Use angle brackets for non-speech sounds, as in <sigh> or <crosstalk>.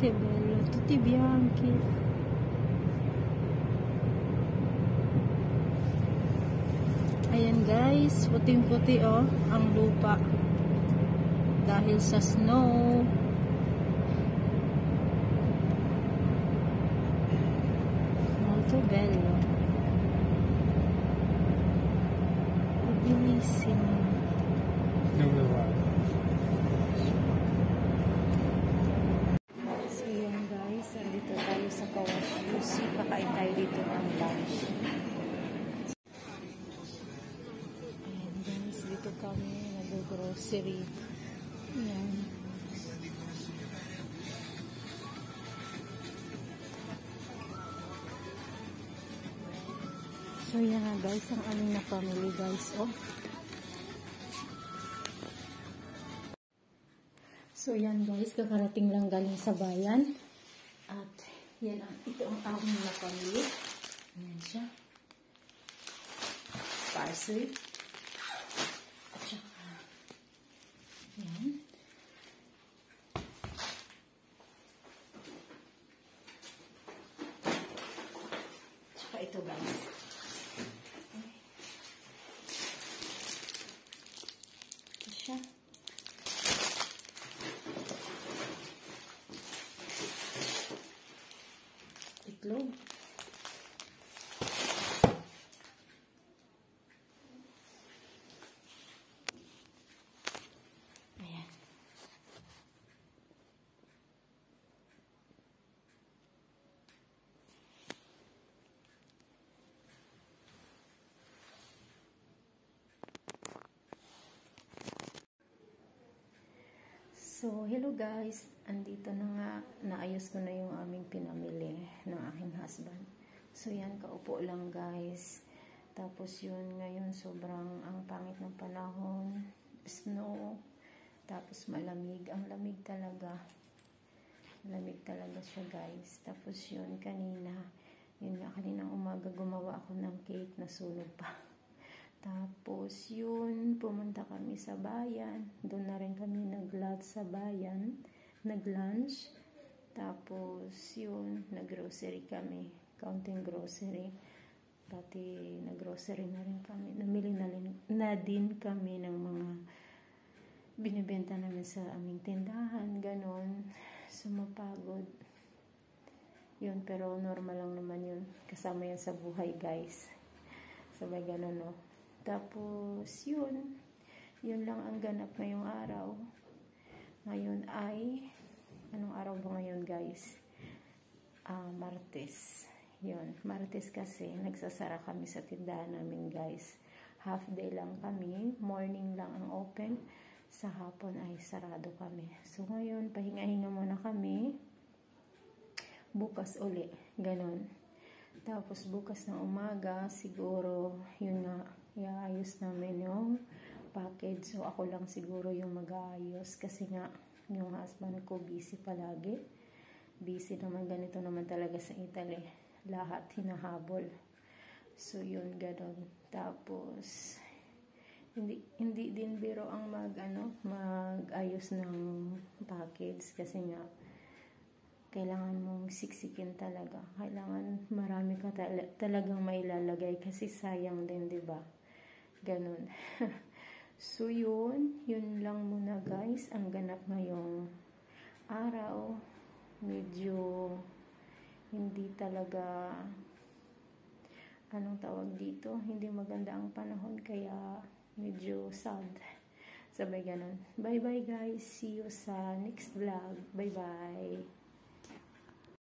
tutti bianchi. Ayan guys, puting-puti oh, ang lupa. Dahil sa snow. Molto bello. Bellissimo. Dove vai? So yun guys, andito tayo sa Kawashusi. Kakain tayo dito ng lunch. Ayan guys, dito kami nag-grocery. Ayan. So yan nga guys, ang aming na family guys. Oh. So yan guys, kakarating lang galing sa bayan. At yan ang, ito ang aming na family. Ayan siya. Parsley. At saka, yan. Tsaka ito guys. Ito siya. Itlog. Ayan. So, hello guys. Andito na nga, naayos ko na yung aming pinamili ng aking husband. So, yan, kaupo lang guys. Tapos yun, ngayon sobrang ang pangit ng panahon. Snow. Tapos malamig. Ang lamig talaga. Lamig talaga siya guys. Tapos yun, kanina, yun nga, kaninang umaga gumawa ako ng cake na sunog pa. <laughs> Tapos, yun, pumunta kami sa bayan. Doon na rin kami nag-lunch sa bayan. Nag-lunch. Tapos, yun, nag-grocery kami. Counting grocery. Pati, nag-grocery na rin kami. Namili na, rin, na din kami ng mga binibenta namin sa aming tindahan. Ganon. Sumapagod. Yun, pero normal lang naman yun. Kasama yan sa buhay, guys. Sabay ganon, no? Tapos, yun. Yun lang ang ganap ngayong araw. Ngayon ay, anong araw ba ngayon guys? Ah, Martes. Yun, Martes kasi, nagsasara kami sa tindahan namin guys. Half day lang kami, morning lang ang open. Sa hapon ay sarado kami. So ngayon, pahinga-hinga muna kami. Bukas uli, ganon. Tapos bukas ng umaga, siguro, yun nga, iayos namin yung package. So, ako lang siguro yung mag-aayos kasi nga, yung husband ko busy palagi. Busy naman, ganito naman talaga sa Italy. Lahat hinahabol. So, yun, ganon. Tapos, hindi, hindi din biro ang mag, ano, mag-ayos ng package kasi nga, kailangan mong siksikin talaga. Kailangan marami ka tal- talagang may lalagay kasi sayang din, 'di ba? Ganun. <laughs> so yun, yun lang muna guys ang ganap ngayong araw. Medyo hindi talaga anong tawag dito, hindi maganda ang panahon kaya medyo sad. Sabay ganun. Bye bye guys. See you sa next vlog. Bye bye.